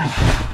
Yeah.